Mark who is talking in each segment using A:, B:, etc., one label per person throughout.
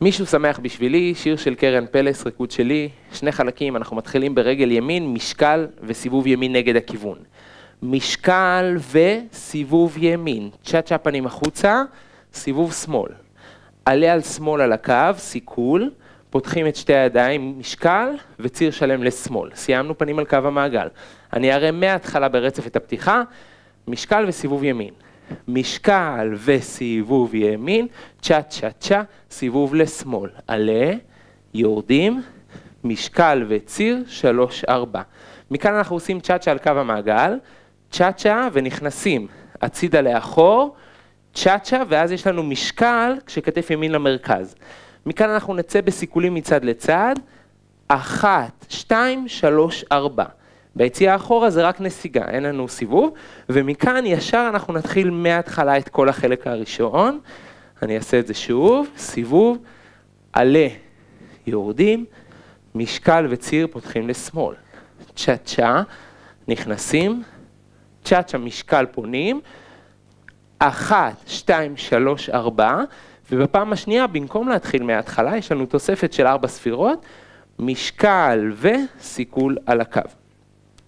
A: מישהו שמח בשבילי, שיר של קרן פלס, ריקוד שלי, שני חלקים, אנחנו מתחילים ברגל ימין, משקל וסיבוב ימין נגד הכיוון. משקל וסיבוב ימין, צ'ה-צ'ה פנים החוצה, סיבוב שמאל. עלה על שמאל על הקו, סיכול, פותחים את שתי הידיים, משקל וציר שלם לשמאל. סיימנו פנים על קו המעגל. אני אראה מההתחלה ברצף את הפתיחה, משקל וסיבוב ימין. משקל וסיבוב ימין, צ'ה צ'ה צ'ה, סיבוב לשמאל. עלה, יורדים, משקל וציר, שלוש, ארבע. מכאן אנחנו עושים צ'ה צ'ה על קו המעגל, צ'ה צ'ה ונכנסים הצידה לאחור, צ'ה צ'ה ואז יש לנו משקל כשכתף ימין למרכז. מכאן אנחנו נצא בסיכולים מצד לצד, אחת, שתיים, שלוש, ארבע. ביציאה אחורה זה רק נסיגה, אין לנו סיבוב, ומכאן ישר אנחנו נתחיל מההתחלה את כל החלק הראשון. אני אעשה את זה שוב, סיבוב, עלה, יורדים, משקל וציר פותחים לשמאל. צ'ה צ'ה, נכנסים, צ'ה צ'ה משקל פונים, אחת, שתיים, שלוש, ארבע, ובפעם השנייה, במקום להתחיל מההתחלה, יש לנו תוספת של ארבע ספירות, משקל וסיכול על הקו.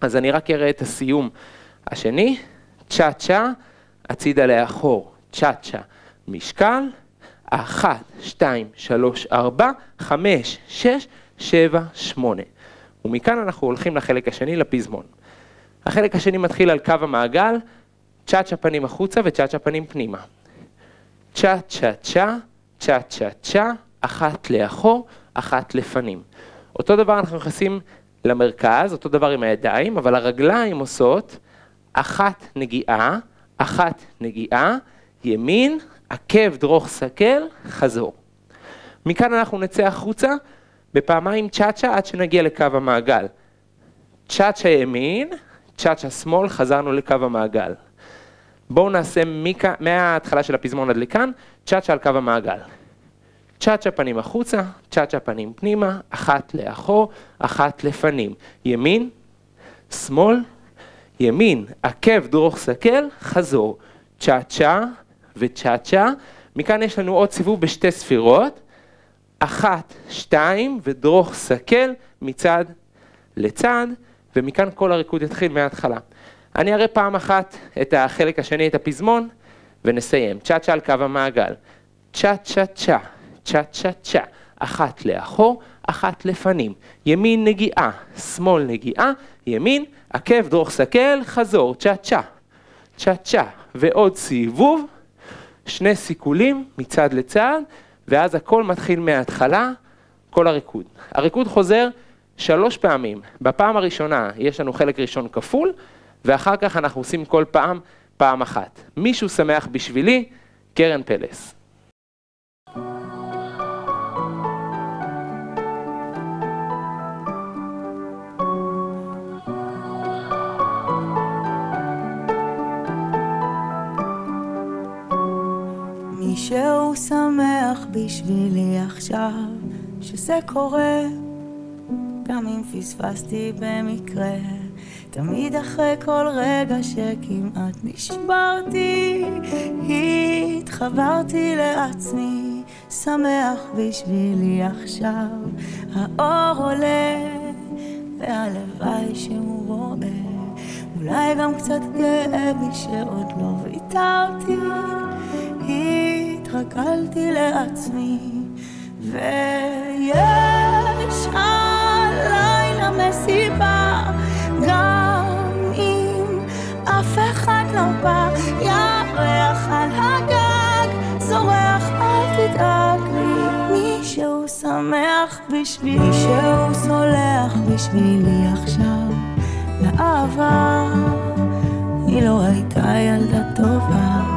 A: אז אני רק אראה את הסיום השני, צ'ה צ'ה, הצידה לאחור, צ'ה צ'ה, משקל, אחת, שתיים, שלוש, ארבע, חמש, שש, שבע, שמונה. ומכאן אנחנו הולכים לחלק השני, לפזמון. החלק השני מתחיל על קו המעגל, צ'ה צ'ה פנים החוצה וצ'ה צ'ה פנים פנימה. צ'ה צ'ה צ'ה, צ'ה צ'ה צ'ה, אחת לאחור, אחת לפנים. אותו דבר אנחנו נכנסים למרכז, אותו דבר עם הידיים, אבל הרגליים עושות אחת נגיעה, אחת נגיעה, ימין, עקב, דרוך, סקל, חזור. מכאן אנחנו נצא החוצה בפעמיים צ'אצ'ה עד שנגיע לקו המעגל. צ'אצ'ה ימין, צ'אצ'ה שמאל, חזרנו לקו המעגל. בואו נעשה מכא, מההתחלה של הפזמון עד לכאן, צ'אצ'ה על קו המעגל. צ'אצ'ה פנים החוצה, צ'אצ'ה פנים פנימה, אחת לאחור, אחת לפנים. ימין, שמאל, ימין, עקב, דרוך, סקל, חזור. צ'אצ'ה וצ'אצ'ה. מכאן יש לנו עוד סיבוב בשתי ספירות. אחת, שתיים, ודרוך, סקל, מצד לצד, ומכאן כל הריקוד יתחיל מההתחלה. אני אראה פעם אחת את החלק השני, את הפזמון, ונסיים. צ'אצ'ה על קו המעגל. צ'ה צ'ה צ'ה. צ'ה צ'ה צ'ה, אחת לאחור, אחת לפנים, ימין נגיעה, שמאל נגיעה, ימין, עקב, דרוך סקל, חזור, צ'ה צ'ה, צ'ה צ'ה, ועוד סיבוב, שני סיכולים מצד לצד, ואז הכל מתחיל מההתחלה, כל הריקוד. הריקוד חוזר שלוש פעמים, בפעם הראשונה יש לנו חלק ראשון כפול, ואחר כך אנחנו עושים כל פעם פעם אחת. מישהו שמח בשבילי, קרן פלס.
B: בשבילי עכשיו שזה קורה. גם אם פספסתי במקרה תמיד אחרי כל רגע שכמעט נשברתי התחברתי לעצמי שמח בשבילי עכשיו. האור עולה והלוואי שהוא רואה. אולי גם קצת גאה בי שעוד לא ויתרתי התרגלתי לעצמי, ויש הלילה מסיבה, גם אם אף אחד לא בא, ירח על הגג, זורח אל תדאג לי, מישהו שמח בשבילי, מישהו סולח בשבילי עכשיו, לאהבה, היא לא הייתה ילדה טובה.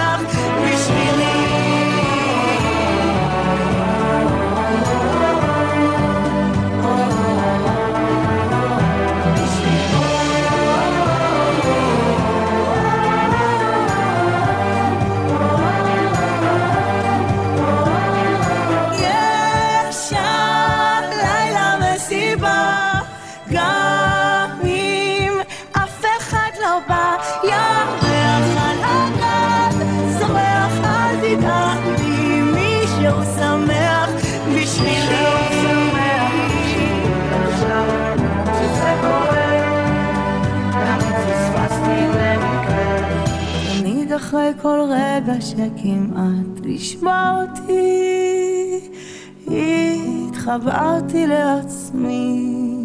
B: אחרי כל רגע שכמעט לשמוע אותי, התחברתי לעצמי.